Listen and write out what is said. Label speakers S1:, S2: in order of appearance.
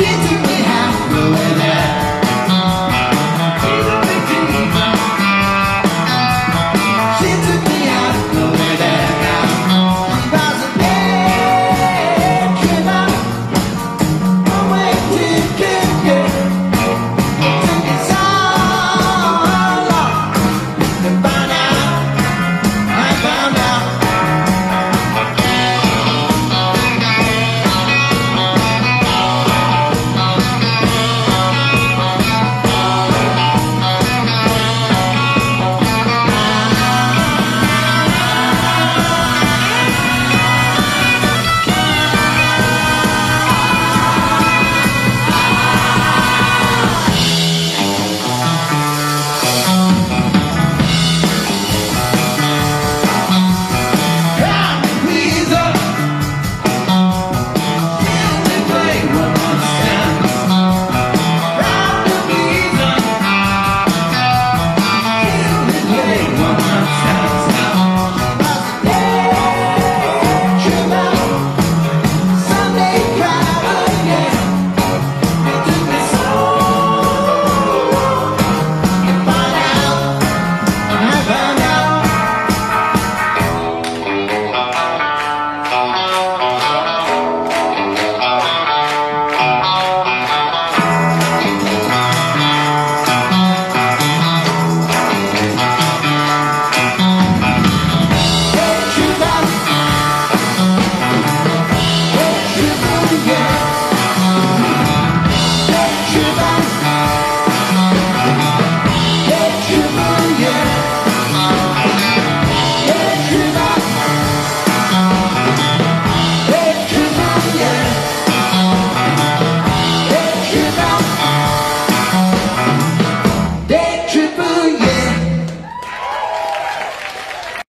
S1: Get